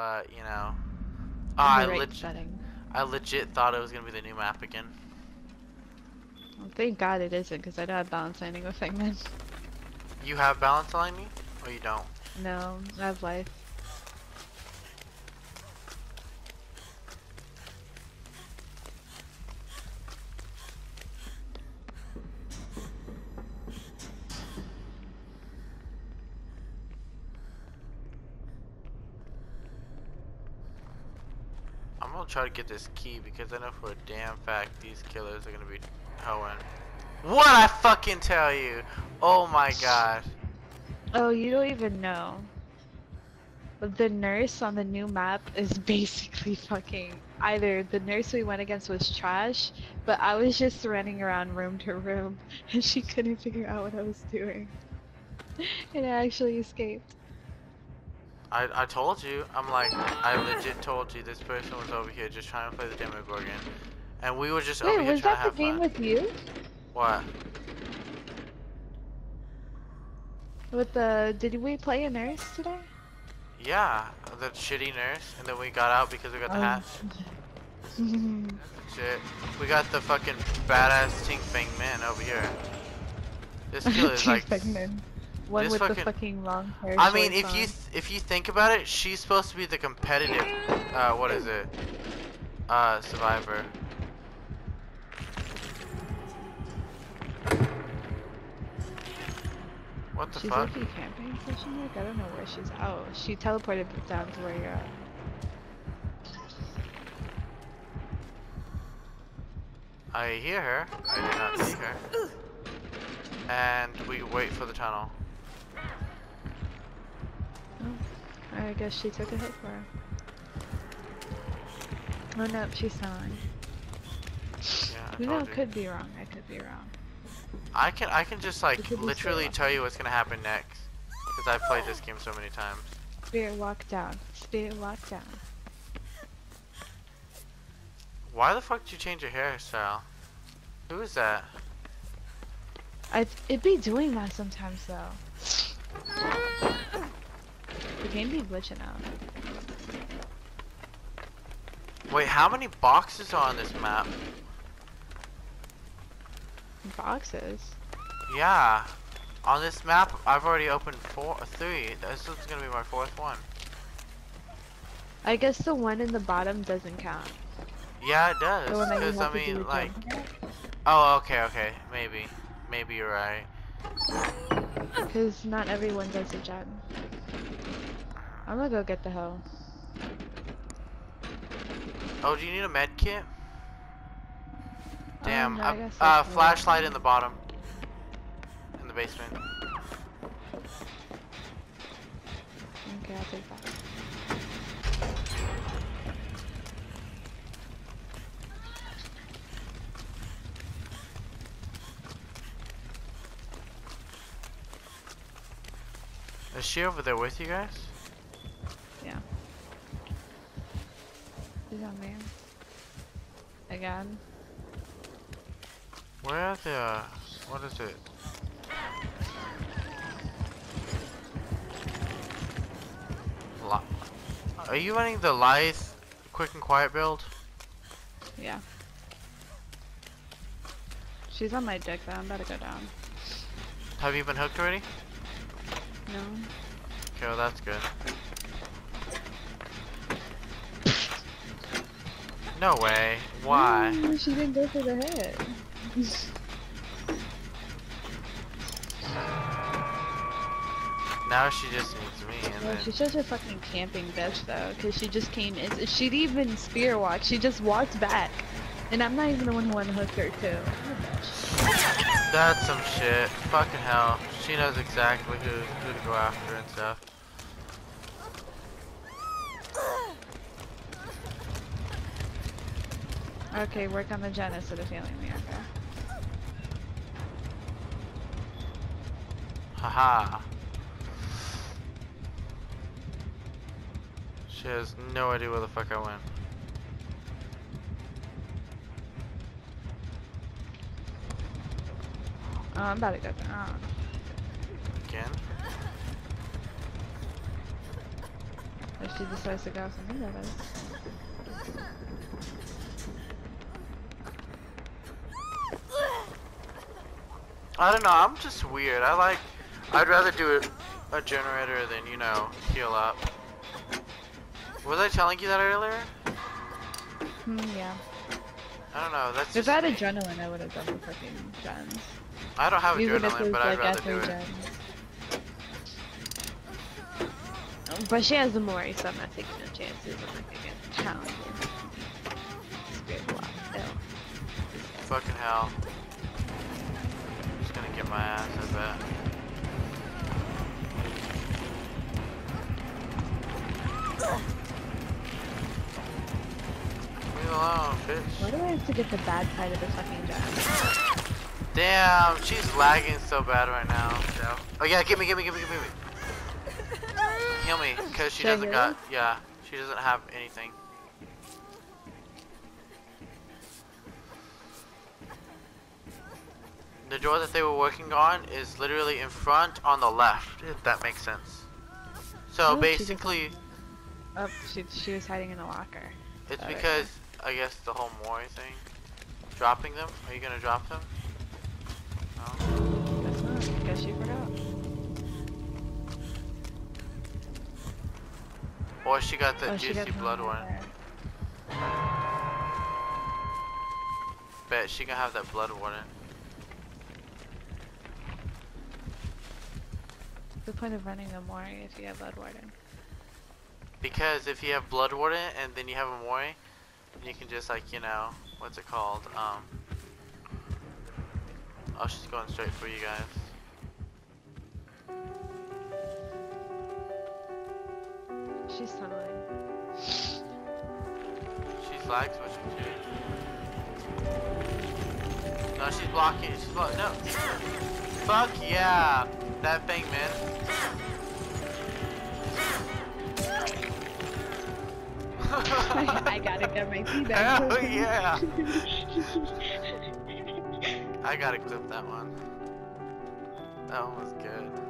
but you know, I right legit, setting. I legit thought it was gonna be the new map again. Well, thank God it isn't, because I don't have balance landing with Figment. You have balance landing, or you don't? No, I have life. Try to get this key because I know for a damn fact these killers are gonna be hoeing. What I fucking tell you? Oh my god. Oh, you don't even know. But the nurse on the new map is basically fucking either the nurse we went against was trash, but I was just running around room to room and she couldn't figure out what I was doing. And I actually escaped. I, I told you, I'm like, I legit told you this person was over here just trying to play the Demogorgon. And we were just over here trying to Wait, here was that the game with you? What? With the did we play a nurse today? Yeah, the shitty nurse, and then we got out because we got the Oh. hat. Shit. We got the fucking badass Tink Fang Man over here. This killer is like One this with the fucking- fucking long hair. I mean, if shorts you th if you think about it, she's supposed to be the competitive. Uh, what is it? Uh, survivor. What the She's fuck? lucky camping session like I don't know where she's out. She teleported down to where you're at. I hear her. I do not see her. And we wait for the tunnel. I guess she took a hit for her. Oh no, she's selling. Yeah, I You know, told you. could be wrong. I could be wrong. I can I can just like literally tell you what's gonna happen next, because I've played this game so many times. Spirit walk down. Spirit walk down. Why the fuck did you change your hairstyle? Who is that? I it be doing that sometimes though. The game be glitching out. Wait, how many boxes are on this map? Boxes. Yeah, on this map I've already opened four, three. This is gonna be my fourth one. I guess the one in the bottom doesn't count. Yeah, it does. The one that you Because I have to do mean, like, oh, okay, okay, maybe, maybe you're right. Because not everyone does a gen. I'm gonna go get the hoe. Oh, do you need a med kit? Damn. no, I uh, uh, that's the way flashlight in the bottom. In the basement. Okay, I'll take that. Is she over there with you guys? Yeah. She's on me. Again. Where the, uh, what is it? Li- are you running the lithe, quick and quiet build? Yeah. She's on my dick though, I'm about to go down. Have you been hooked already? No. Okay, well that's good. No way. Why? She didn't go for the head. Now she just needs me and Well, then she's such a fucking camping bitch though, cause she just came in. She didn't even spirit walk. She just walked back, and I'm not even the one who unhooked her too. I'm a bitch. That's some shit. Fucking hell. She knows exactly who, who to go after and stuff. Okay, work on the gen instead of healing me. Okay. Haha. She has no idea where the fuck I went. Oh, I'm about to go down. Again? If she decides to go with me, that is. I don't know. I'm just weird. I like. I'd rather do it a generator than you know heal up. Was I telling you that earlier? Hmm, yeah. I don't know. That's If I had me. adrenaline, I would have done the fucking gens. I don't have Even adrenaline, but I'd like rather after do it. gens. But she has the Mori, so I'm not taking no chances. I'm not gonna get challenged. Spirit block. Fucking hell. Get my ass, I bet. Leave me alone, bitch. Why do I have to get the bad side of the fucking gen? Damn, she's lagging so bad right now. Oh yeah, give me, give me, give me, give me. Heal me, cause she doesn't got, yeah, she doesn't have anything. The door that they were working on is literally in front on the left, if that makes sense. So Oh, basically, Oh, she, she was hiding in the locker. it's because, I guess, the whole Mori thing. Dropping them? Are you gonna drop them? No? That's not. Guess she forgot. Or she got the oh, juicy blood one one. Bet she can have that blood warden. What's the point of running a Mori if you have Blood Warden? Because if you have blood warden and then you have a Mori, you can just like, you know, what's it called? Um Oh she's going straight for you guys. She's tunneling. She's lag switching too. No, she's blocking. She's blocking. No. Fuck yeah. That thing, man. I gotta get my. Hell yeah. I gotta clip that one. That one was good.